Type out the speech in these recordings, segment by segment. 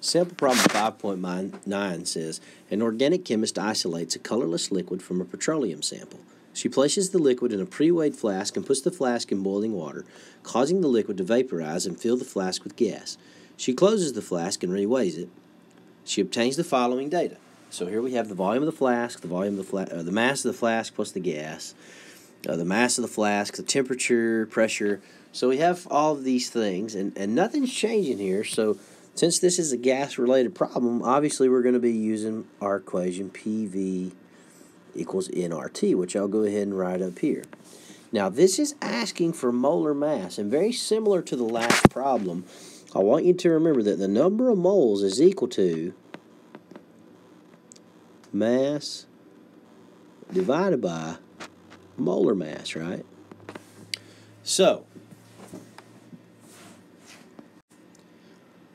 Sample problem 5.9 says An organic chemist isolates a colorless liquid from a petroleum sample. She places the liquid in a pre weighed flask and puts the flask in boiling water, causing the liquid to vaporize and fill the flask with gas. She closes the flask and reweighs it. She obtains the following data. So here we have the volume of the flask, the volume of the fla- uh, the mass of the flask plus the gas, uh, the mass of the flask, the temperature, pressure. So we have all of these things, and, and nothing's changing here. So since this is a gas related problem, obviously we're going to be using our equation PV equals nRT, which I'll go ahead and write up here. Now this is asking for molar mass, and very similar to the last problem, I want you to remember that the number of moles is equal to mass divided by molar mass, right? So,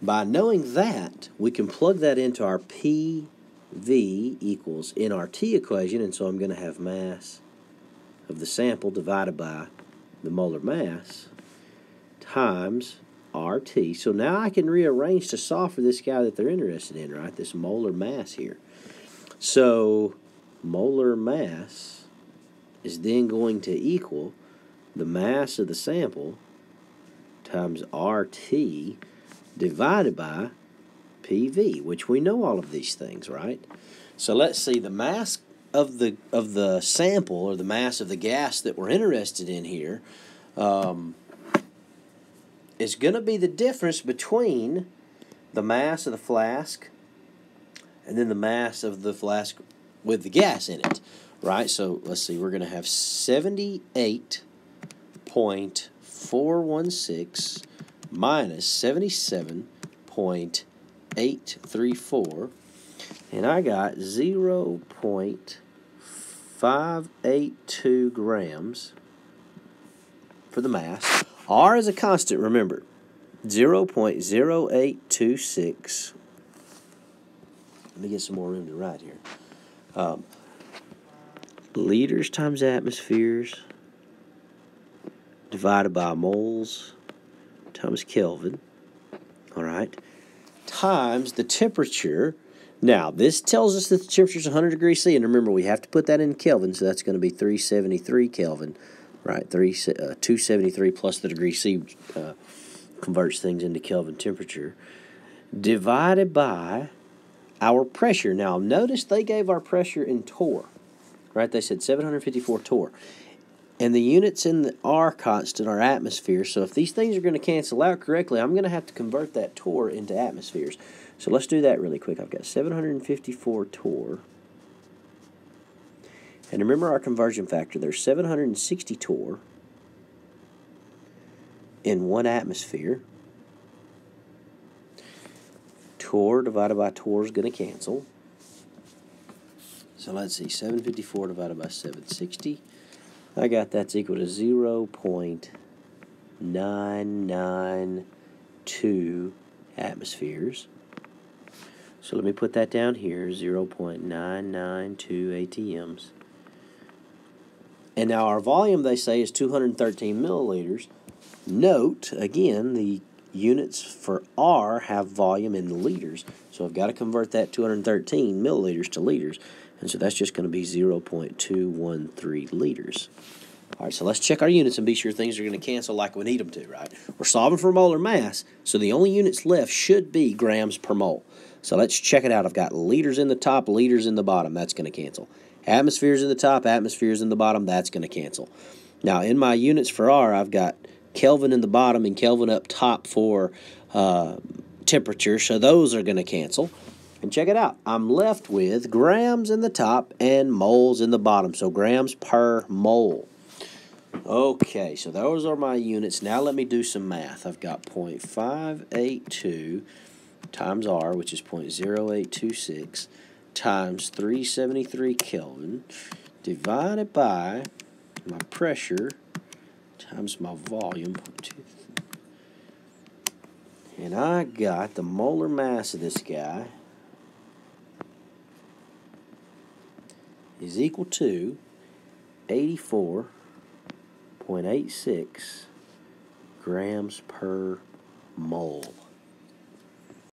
By knowing that, we can plug that into our PV equals nRT equation, and so I'm going to have mass of the sample divided by the molar mass times RT. So now I can rearrange to solve for this guy that they're interested in, right? This molar mass here. So molar mass is then going to equal the mass of the sample times RT divided by PV, which we know all of these things, right? So let's see the mass of the of the sample or the mass of the gas that we're interested in here um, is going to be the difference between the mass of the flask and then the mass of the flask with the gas in it, right? So let's see, we're going to have 78.416 minus 77.834 and I got 0.582 grams for the mass. R is a constant, remember. 0.0826. Let me get some more room to write here. Um, liters times atmospheres divided by moles times Kelvin, all right, times the temperature. Now, this tells us that the temperature is 100 degrees C, and remember, we have to put that in Kelvin, so that's going to be 373 Kelvin, right? Three, uh, 273 plus the degree C uh, converts things into Kelvin temperature, divided by our pressure. Now, notice they gave our pressure in torr, right? They said 754 torr. And the units in the R constant are atmospheres. So if these things are going to cancel out correctly, I'm going to have to convert that torr into atmospheres. So let's do that really quick. I've got 754 torr. And remember our conversion factor. There's 760 torr in one atmosphere. Torr divided by torr is going to cancel. So let's see, 754 divided by 760. I got that's equal to 0 0.992 atmospheres. So let me put that down here, 0 0.992 ATMs. And now our volume, they say, is 213 milliliters. Note, again, the units for R have volume in liters. So I've got to convert that 213 milliliters to liters. And so that's just going to be 0.213 liters. All right, so let's check our units and be sure things are going to cancel like we need them to, right? We're solving for molar mass, so the only units left should be grams per mole. So let's check it out. I've got liters in the top, liters in the bottom. That's going to cancel. Atmospheres in the top, atmospheres in the bottom. That's going to cancel. Now, in my units for R, I've got Kelvin in the bottom and Kelvin up top for uh, temperature, so those are going to cancel. And check it out. I'm left with grams in the top and moles in the bottom. So grams per mole. Okay, so those are my units. Now let me do some math. I've got 0.582 times R, which is 0.0826, times 373 Kelvin, divided by my pressure times my volume. And I got the molar mass of this guy is equal to 84.86 grams per mole.